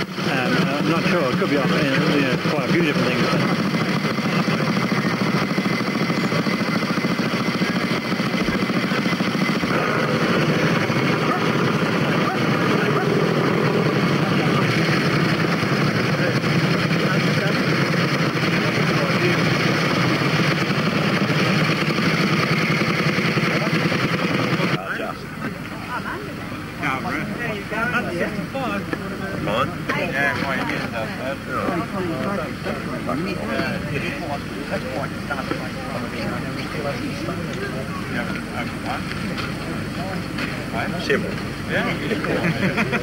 Um, I'm not sure. It could be you know, quite a few different things. Simple. One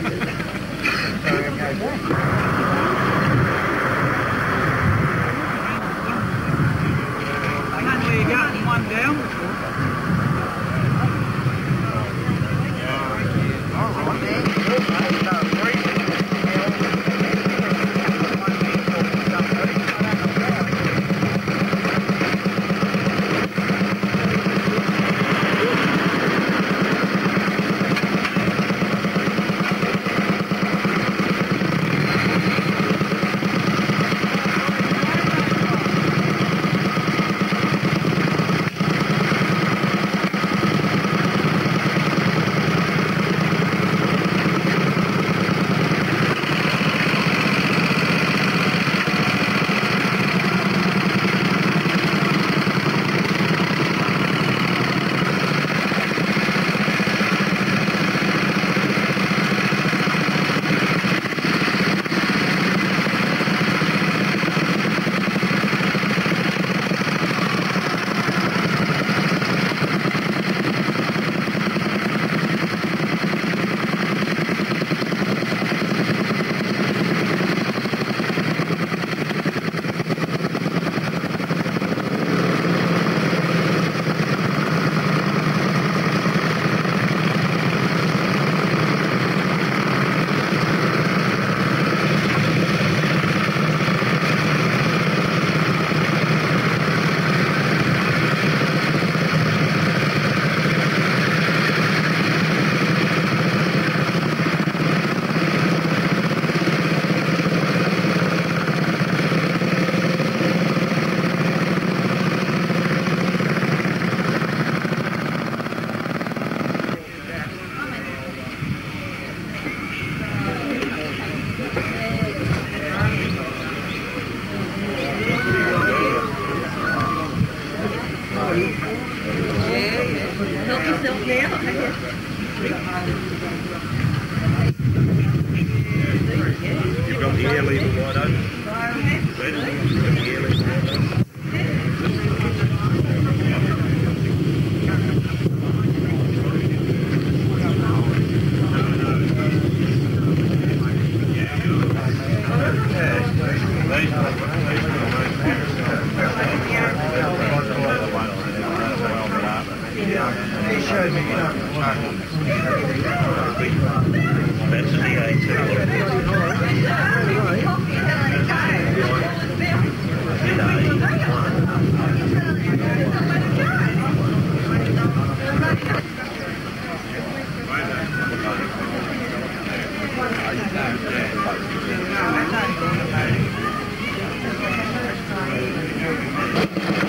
you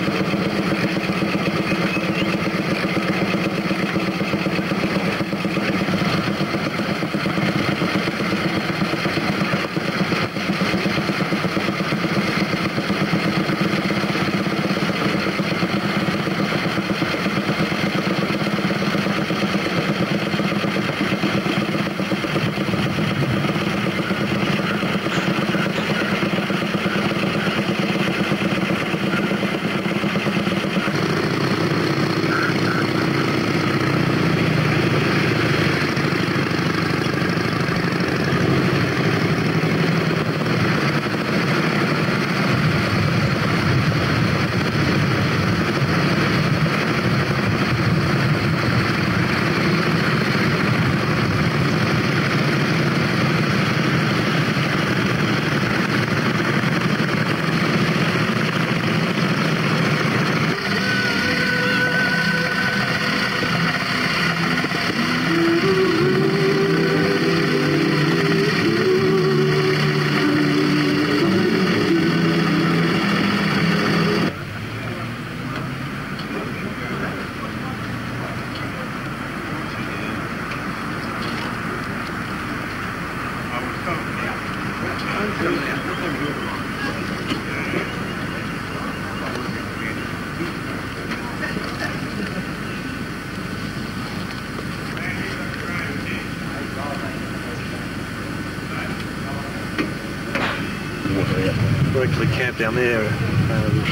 We're actually camped down there. Um,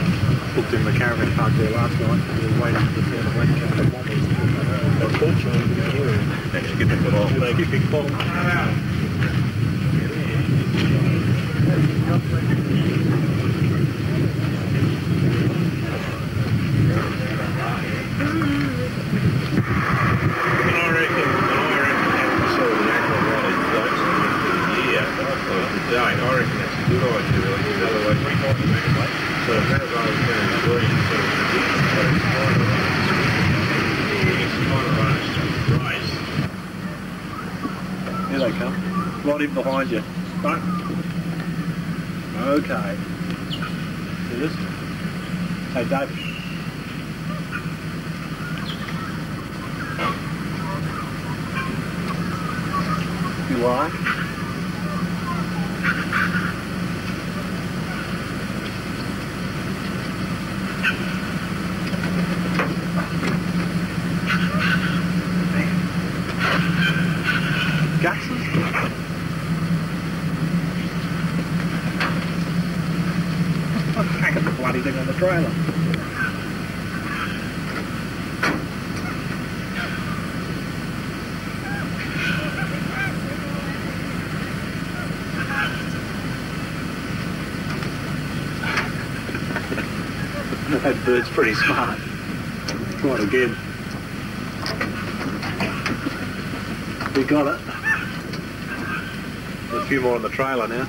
booked in the caravan park there last night. We were waiting for the sound of Lancaster. Unfortunately, we didn't hear him. Let's skip it all. They kicked bottom. And I reckon, and I reckon Here they come. Right in behind you. Right. Okay. See this? Hey, Dave. You are? Gases? I'm packing the bloody thing on the trailer. that bird's pretty smart. Right again. We got it. There's a few more on the trailer now.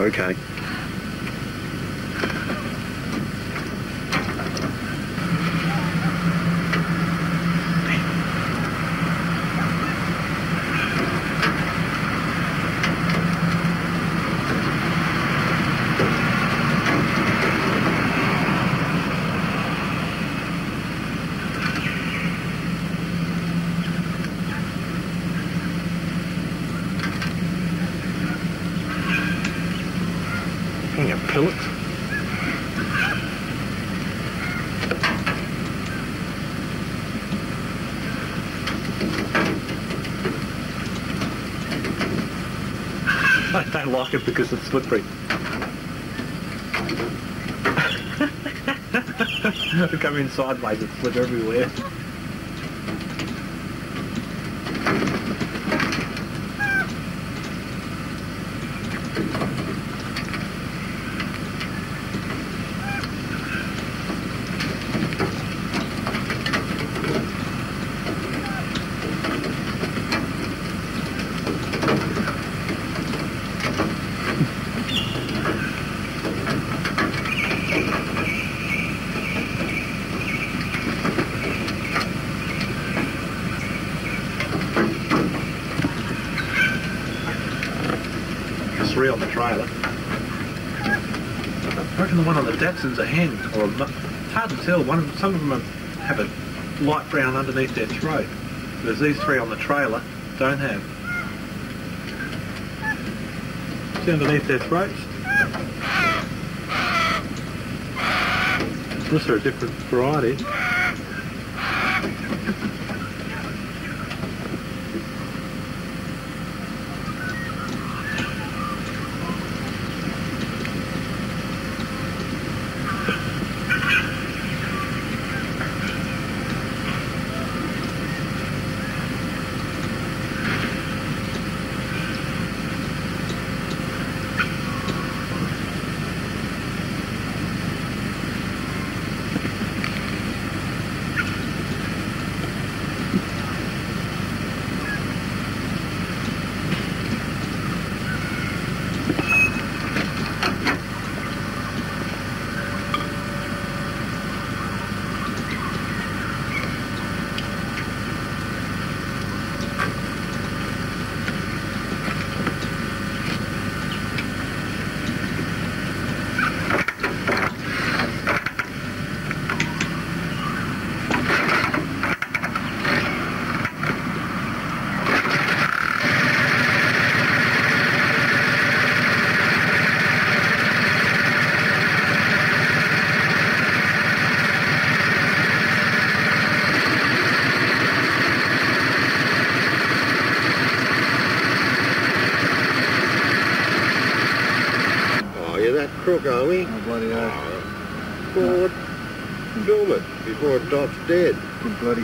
Okay. I don't like it because it's slippery. they come in sideways and slip everywhere. I reckon the one on the Datsun's a hen, or a, hard to tell. One of, some of them have a light brown underneath their throat, whereas these three on the trailer don't have. See underneath their throats? These are a different variety.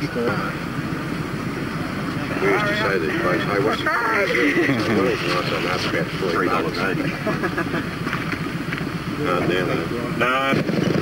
Stuff. We used to say these blokes, hey, what's the price? well, I said, that's about three dollars eighty. No, now, No,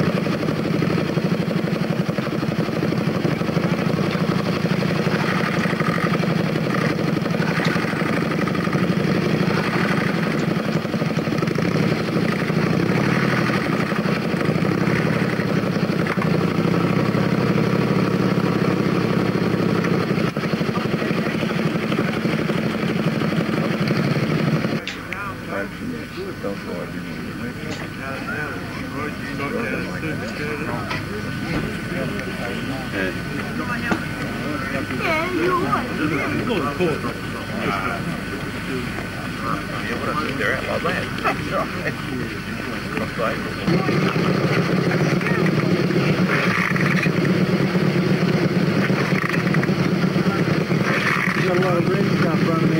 Got a lot of green stuff running